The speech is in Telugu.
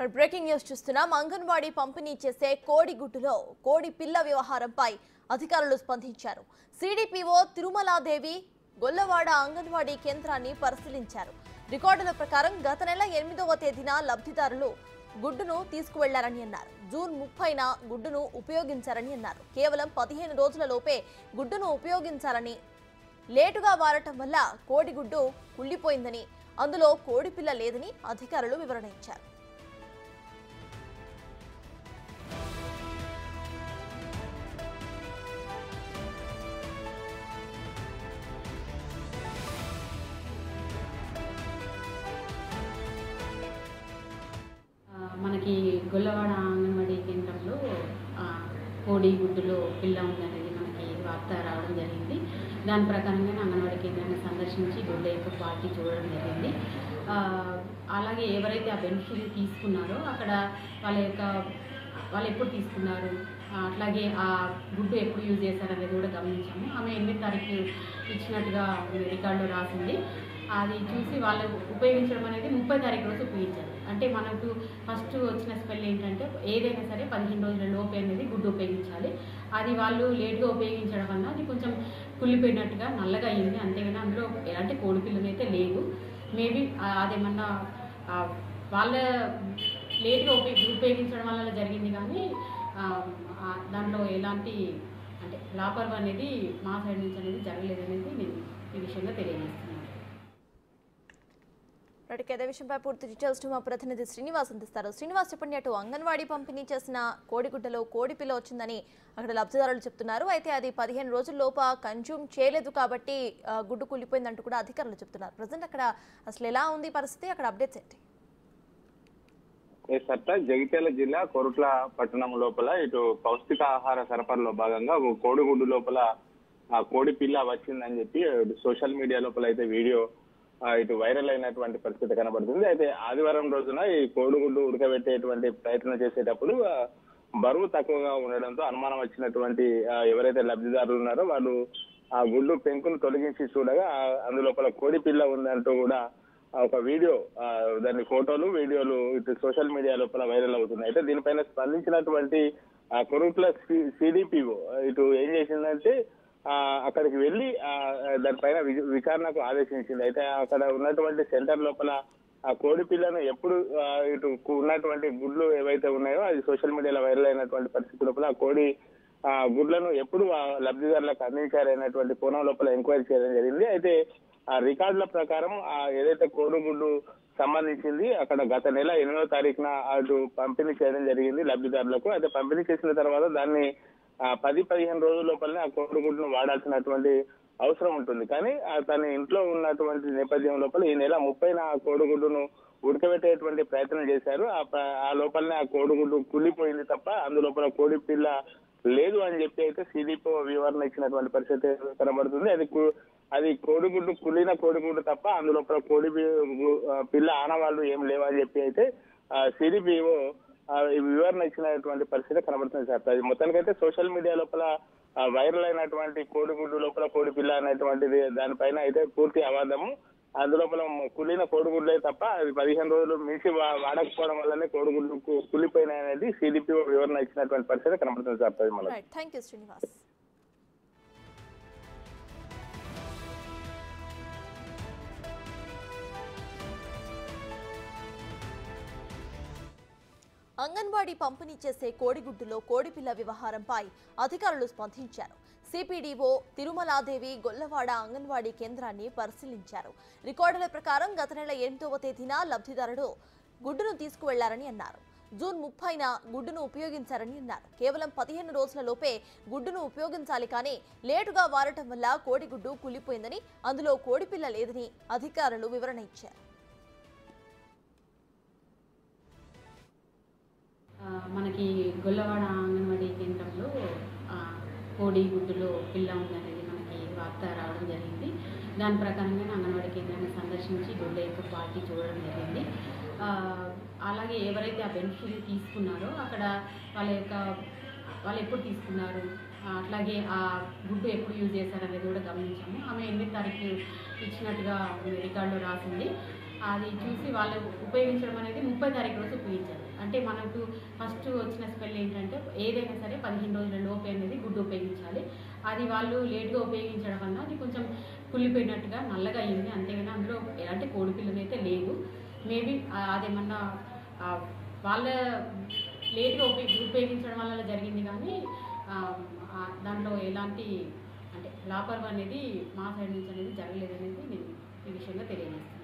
బ్రేకింగ్ న్యూస్ చూస్తున్నాం. అంగన్వాడీ పంపిణీ చేసే కోడిగుడ్డులో కోడి పిల్ల వ్యవహారంపై అధికారులు స్పందించారు. సిడిపిఓ తిరుమలాదేవి గొల్లవాడ అంగన్వాడీ కేంద్రాన్ని పరిశీలించారు. రికార్డుల ప్రకారం గత నెల ఎనిమిదవ తేదీన లబ్ధిదారులు గుడ్డును తీసుకువెళ్ళారని అన్నారు. జూన్ ముప్పైన గుడ్డును ఉపయోగించారని అన్నారు. కేవలం పదిహేను రోజులలోపే గుడ్డును ఉపయోగించాలని లేటుగా వారటం వల్ల కోడిగుడ్డు కుళ్ళిపోయిందని అందులో కోడిపిల్ల లేదని అధికారులు వివరణ ఇచ్చారు గొల్లవాడ అంగన్వాడీ కేంద్రంలో కోడి గుడ్డులో పిల్ల ఉందనేది మనకి వార్త రావడం జరిగింది. దాని ప్రకారంగా అంగన్వాడీ కేంద్రాన్ని సందర్శించి గుడ్డ యొక్క క్వాలిటీ చూడడం జరిగింది. అలాగే ఎవరైతే ఆ బెనిఫిషరీ తీసుకున్నారో అక్కడ వాళ్ళ యొక్క వాళ్ళు ఎప్పుడు తీసుకున్నారు అట్లాగే ఆ గుడ్డు ఎప్పుడు యూజ్ చేశారనేది కూడా గమనించాము. ఆమె ఎనిమిది తారీఖు ఇచ్చినట్టుగా రికార్డులో రాసింది. అది చూసి వాళ్ళు ఉపయోగించడం అనేది ముప్పై తారీఖు రోజు ఉపయోగించారు అంటే మనకు ఫస్ట్ వచ్చిన స్పెల్ ఏంటంటే ఏదైనా సరే పదిహేను రోజుల లోపే అనేది గుడ్డు ఉపయోగించాలి. అది వాళ్ళు లేట్గా ఉపయోగించడం వల్ల అది కొంచెం కుళ్ళిపోయినట్టుగా నల్లగా అయింది. అంతేగాని అందులో ఎలాంటి కోడి పిల్లలు అయితే లేదు మేబీ అదేమన్నా వాళ్ళ లేట్గా ఉపయోగి ఉపయోగించడం వల్ల జరిగింది కానీ దాంట్లో ఎలాంటి అంటే లాపర్వ అనేది మా సైడ్ నుంచి అనేది జరగలేదు అనేది నేను ఈ విషయంగా తెలియజేస్తాను నాటికి అదే విషయంపై పూర్తి డీటెయిల్స్ మా ప్రతినిధి శ్రీనివాస్ అందిస్తారు. శ్రీనివాస్ చెప్పండి అటు అంగన్వాడీ పంపిణీ చేసిన కోడిగుడ్డలో కోడిపిల్ల వచ్చిందని అక్కడ లబ్ధిదారులు చెప్తున్నారు. అయితే అది పదిహేను రోజుల లోప కన్జ్యూమ్ చేయలేదు కాబట్టి గుడ్డు కూలిపోయిందంటూ కూడా అధికారులు చెప్తున్నారు. ప్రజెంట్ అక్కడ అసలు ఎలా ఉంది పరిస్థితి? అక్కడ అప్డేట్స్ ఏంటి? ఈ జగిత్యాల జిల్లా కొరుట్ల పట్టణం లోపల ఇటు పౌష్టిక ఆహార సరఫరాలో భాగంగా ఒక కోడిగుడ్డు లోపల ఆ కోడి పిల్ల వచ్చిందని చెప్పి సోషల్ మీడియా లోపల అయితే వీడియో ఇటు వైరల్ అయినటువంటి పరిస్థితి కనబడుతుంది. అయితే ఆదివారం రోజున ఈ కోడిగుడ్డు ఉడకబెట్టేటువంటి ప్రయత్నం చేసేటప్పుడు బరువు తక్కువగా ఉండడంతో అనుమానం వచ్చినటువంటి ఎవరైతే లబ్ధిదారులు ఉన్నారో వాళ్ళు ఆ గుడ్డు పెంకును తొలగించి చూడగా అందులోపల కోడి పిల్ల ఉందంటూ కూడా ఒక వీడియో దాని ఫోటోలు వీడియోలు ఇటు సోషల్ మీడియా లోపల వైరల్ అవుతున్నాయి. అయితే దీనిపైన స్పందించినటువంటి కొరుట్ల సిడిపిఓ ఇటు ఏం చేసిందంటే అక్కడికి వెళ్ళి దానిపైన వి- విచారణకు ఆదేశించింది. అయితే అక్కడ ఉన్నటువంటి సెంటర్ లోపల ఆ కోడి పిల్లను ఎప్పుడు ఇటు ఉన్నటువంటి గుడ్లు ఏవైతే ఉన్నాయో అది సోషల్ మీడియాలో వైరల్ అయినటువంటి పరిస్థితి లోపల ఆ కోడి ఆ గుడ్లను ఎప్పుడు ఆ లబ్ధిదారులకు అందించారనేటువంటి కోణం లోపల ఎంక్వైరీ చేయడం జరిగింది. అయితే ఆ రికార్డుల ప్రకారం ఆ ఏదైతే కోడిగుడ్డు సంబంధించింది అక్కడ గత నెల ఎనిమిదో తారీఖున అటు పంపిణీ చేయడం జరిగింది లబ్ధిదారులకు. అయితే పంపిణీ చేసిన తర్వాత దాన్ని పది పదిహేను రోజుల లోపలనే ఆ కోడిగుడ్డును వాడాల్సినటువంటి అవసరం ఉంటుంది. కానీ తన ఇంట్లో ఉన్నటువంటి నేపథ్యం లోపల ఈ నెల ముప్పైన ఆ కోడిగుడ్డును ఉడకబెట్టేటువంటి ప్రయత్నం చేశారు. ఆ లోపలనే ఆ కోడిగుడ్డు కుళ్ళిపోయింది తప్ప అందులోపల కోడి పిల్ల లేదు అని చెప్పి అయితే సిడిపో వివరణ ఇచ్చినటువంటి పరిస్థితి కనబడుతుంది. అది అది కోడిగుడ్డు కుళ్ళిన కోడిగుడ్డు తప్ప అందులోపల కోడి పిల్ల ఆనవాళ్ళు ఏం లేవని చెప్పి అయితే సిడిపిఓ వివరణ ఇచ్చినటువంటి పరిస్థితి కనబడుతుంది సార్. అది మొత్తానికైతే సోషల్ మీడియా లోపల వైరల్ అయినటువంటి కోడిగుడ్డు లోపల కోడి పిల్ల అనేటువంటిది దానిపైన అయితే పూర్తి అవాదము. అందులోపల కులిన కోడిగుడ్లే తప్ప అది పదిహేను రోజులు మించి వాడకపోవడం వల్లనే కోడిగుడ్లు కులిపోయినాయి అనేది సిడిపి వివరణ ఇచ్చినటువంటి పరిస్థితి కనబడుతుంది sir. Parimala thank you Srinivas anganwadi పంపిణీ చేసే కోడిగుడ్డులో కోడిపిల్ల వ్యవహారంపై అధికారులు స్పందించారు. సిపిడిఓ తిరుమలాదేవి గొల్లవాడ అంగన్వాడీ కేంద్రాన్ని పరిశీలించారు. రికార్డుల ప్రకారం గత నెల ఎనిమిదవ తేదీన లబ్ధిదారుడు గుడ్డును తీసుకువెళ్ళారని అన్నారు. జూన్ ముప్పైన గుడ్డును ఉపయోగించారని అన్నారు. కేవలం పదిహేను రోజుల లోపే గుడ్డును ఉపయోగించాలి కానీ లేటుగా వారటం వల్ల కోడిగుడ్డు కూలిపోయిందని అందులో కోడిపిల్ల లేదని అధికారులు వివరణ ఇచ్చారు. మనకి గొల్లవాడ అంగన్వాడీ కేంద్రంలో కోడి గుడ్డులో పిల్ల ఉందనేది మనకి వార్త రావడం జరిగింది. దాని ప్రకారంగా అంగన్వాడీ కేంద్రాన్ని సందర్శించి గుడ్ల యొక్క పార్టీ చూడడం జరిగింది. అలాగే ఎవరైతే ఆ బెనిఫిషరీ తీసుకున్నారో అక్కడ వాళ్ళ యొక్క వాళ్ళు ఎప్పుడు తీసుకున్నారు అట్లాగే ఆ గుడ్డు ఎప్పుడు యూజ్ చేశారనేది కూడా గమనించాము. ఆమె ఎనిమిది తారీఖు ఇచ్చినట్టుగా రికార్డులో రాసింది. అది చూసి వాళ్ళు ఉపయోగించడం అనేది ముప్పై తారీఖు రోజు ఉపయోగించారు అంటే మనకు ఫస్ట్ వచ్చిన స్పెల్ ఏంటంటే ఏదైనా సరే పదిహేను రోజుల లోపే అనేది గుడ్డు ఉపయోగించాలి. అది వాళ్ళు లేట్గా ఉపయోగించడం వల్ల అది కొంచెం కుళ్ళిపోయినట్టుగా నల్లగా అయింది. అంతేగాని అందులో ఎలాంటి కోడి పిల్లలు అయితే లేవు. మేబీ అదేమన్నా వాళ్ళ లేట్గా ఉపయోగి ఉపయోగించడం వల్ల జరిగింది కానీ దాంట్లో ఎలాంటి అంటే లాపర్వ అనేది మా సైడ్ నుంచి అనేది జరగలేదు అనేది నేను ఈ విషయంగా తెలియజేస్తాను.